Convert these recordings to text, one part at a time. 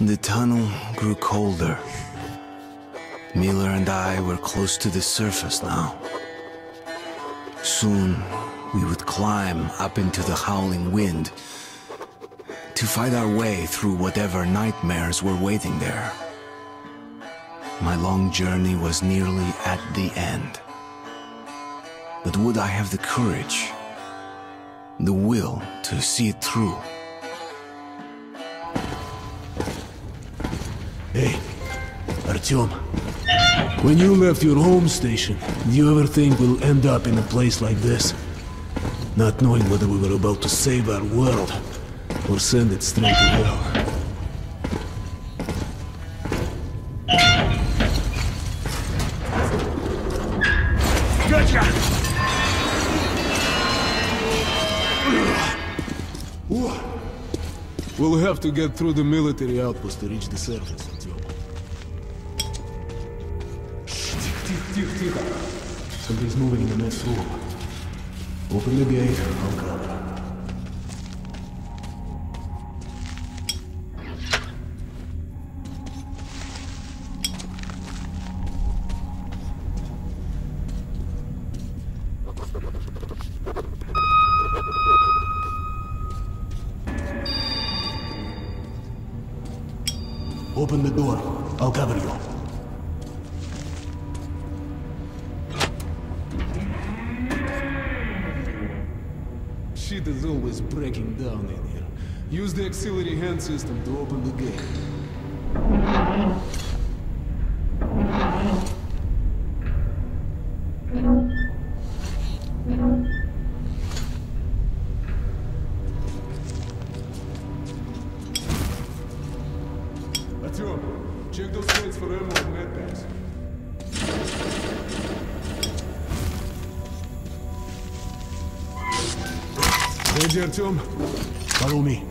The tunnel grew colder. Miller and I were close to the surface now. Soon, we would climb up into the howling wind to fight our way through whatever nightmares were waiting there. My long journey was nearly at the end. But would I have the courage, the will to see it through? Hey, Artyom. When you left your home station, do you ever think we'll end up in a place like this? Not knowing whether we were about to save our world, or send it straight to hell. Gotcha! We'll have to get through the military outpost to reach the surface, Artyom. Something's moving in the next room. Open the gate, I'll cover. Open the door. I'll cover you. Shit is always breaking down in here. Use the auxiliary hand system to open the gate. Ready, Artyom? Follow me.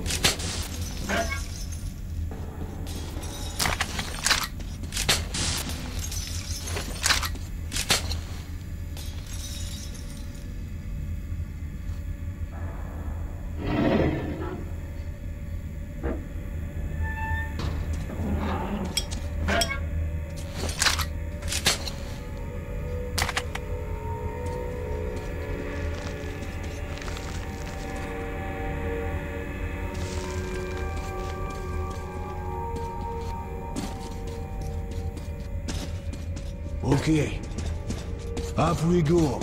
Okay. Up we go.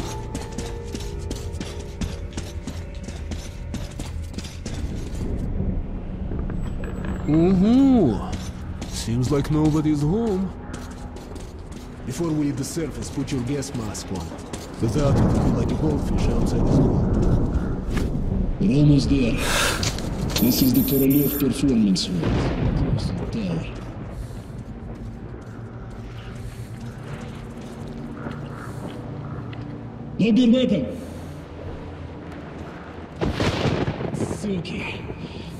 Mm-hmm. Seems like nobody's home. Before we leave the surface, put your gas mask on. Without it, be like a goldfish outside the school. We're almost there. This is the Korolev Performance Room. Close to the tower. Load your! Suki,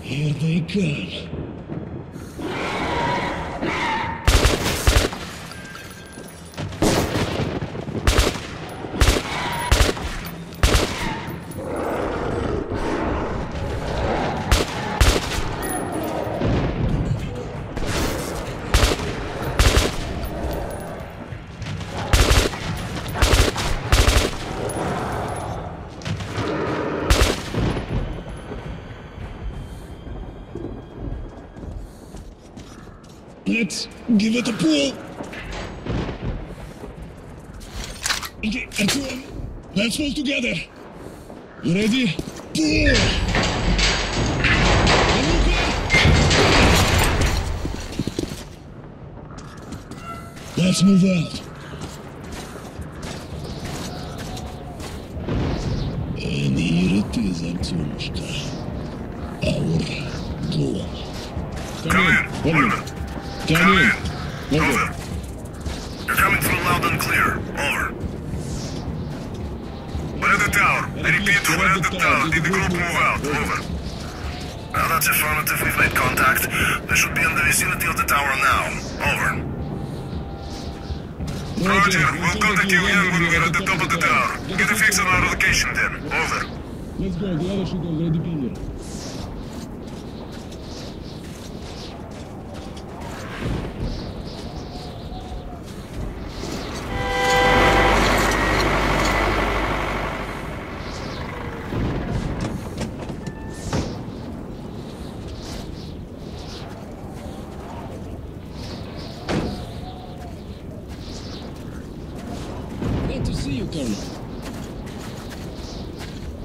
here they come. Let's give it a pull. Okay, Artyom, let's pull together. You ready? Pull! Let's move out. And here it is, Artyomушka. Our goal. Come in. Come in. Come Come in. in. Over. Over. You're coming through loud and clear. Over. We're at the tower. I repeat, we're at the tower. Did the group move out? Over. Well, that's affirmative. We've made contact. They should be in the vicinity of the tower now. Over. Roger. We'll contact you again when we're at the top of the tower. Get a fix on our location then. Over. Let's go. The other should already be here.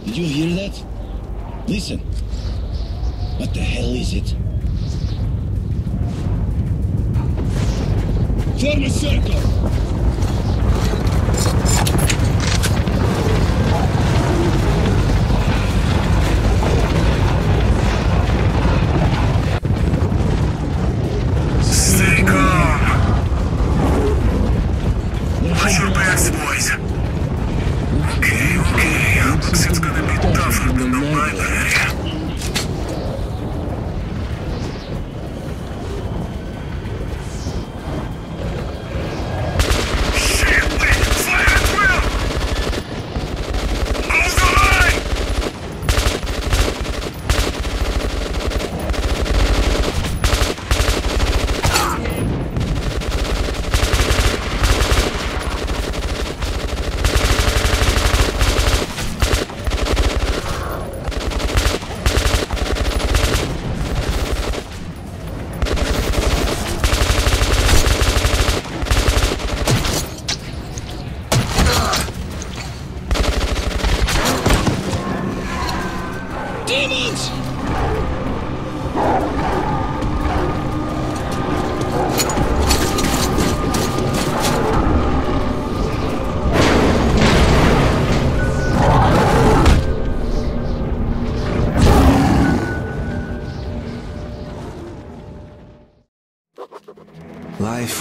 Did you hear that? Listen. What the hell is it? Form a circle!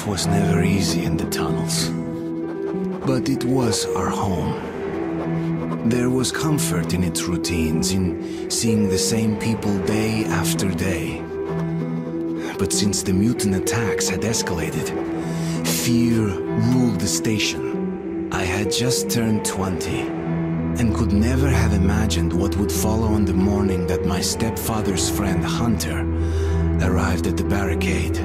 Was never easy in the tunnels. But it was our home. There was comfort in its routines, in seeing the same people day after day. But since the mutant attacks had escalated, fear ruled the station. I had just turned 20 and could never have imagined what would follow on the morning that my stepfather's friend Hunter arrived at the barricade.